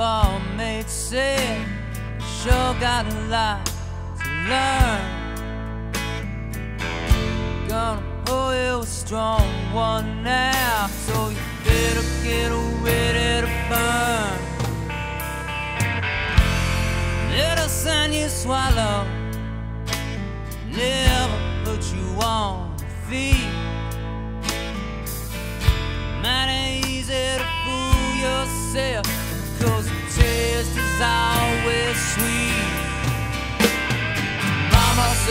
bar mate said, sure got a lot to learn. Gonna pull you a strong one now, so you better get away.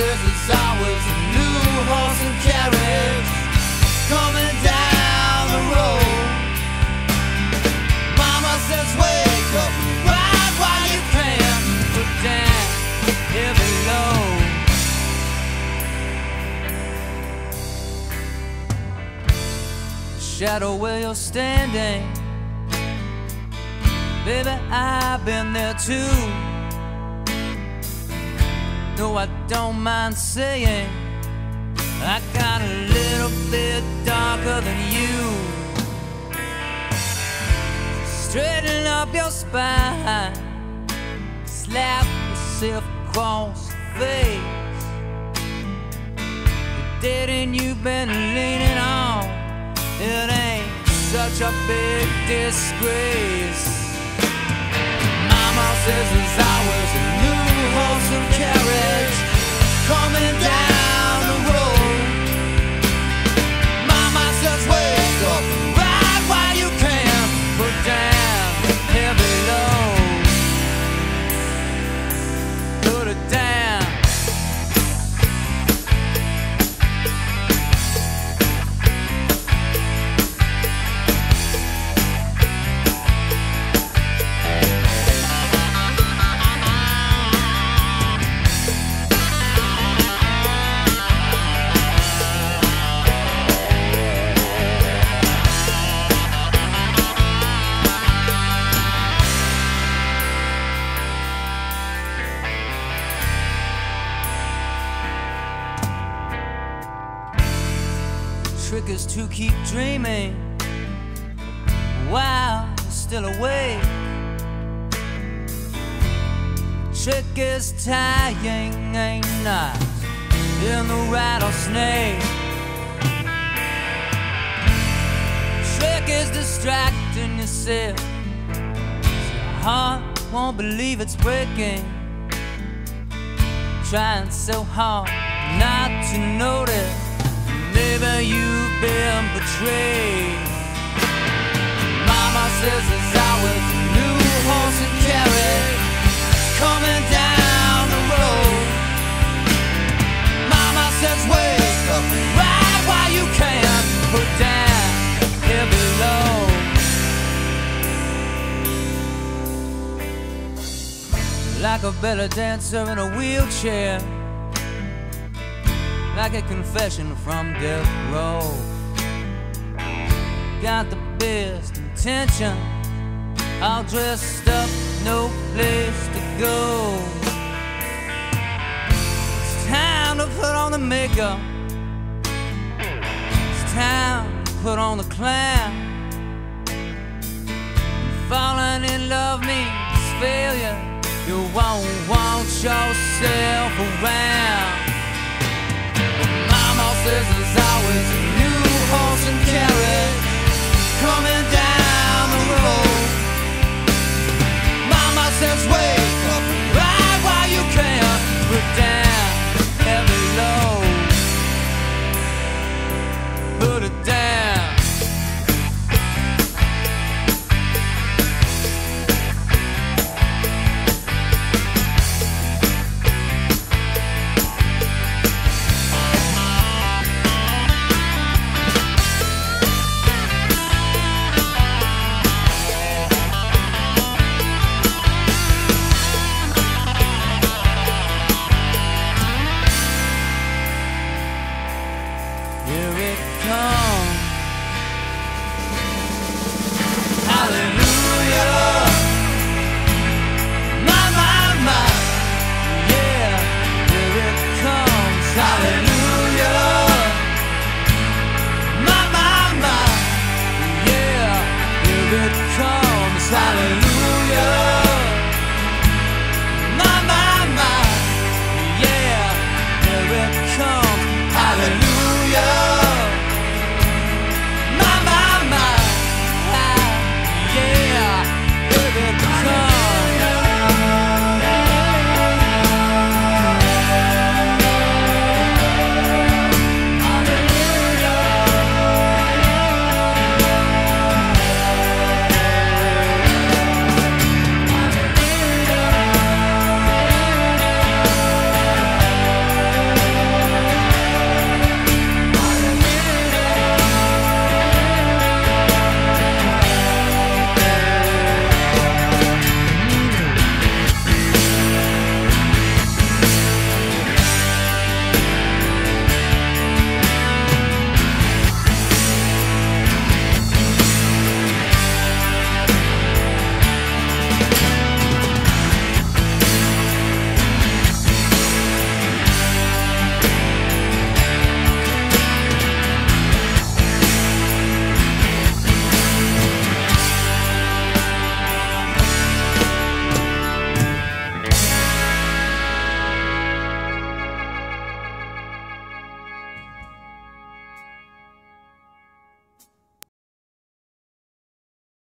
It's always a new horse and carriage coming down the road. Mama says wake up, ride while you can, put down heavy load. Shadow where you're standing, baby I've been there too. No, I don't mind saying I got a little bit darker than you. Straighten up your spine, slap yourself across the face. The dating you've been leaning on, it ain't such a big disgrace. Mama says there's always a new horse is to keep dreaming while still awake. Trick is tying a knot in the rattlesnake. Trick is distracting yourself. Your heart won't believe it's breaking. Trying so hard not to notice. Maybe you've been betrayed. Mama says always a new horse and carriage coming down the road. Mama says wake up, ride while you can, put down heavy load. Like a belly dancer in a wheelchair like a confession from death row. Got the best intention, all dressed up, no place to go. It's time to put on the makeup. It's time to put on the clown. Falling in love means failure. You won't want yourself around business always a new horse and carriage coming down the road. Mama says, wait.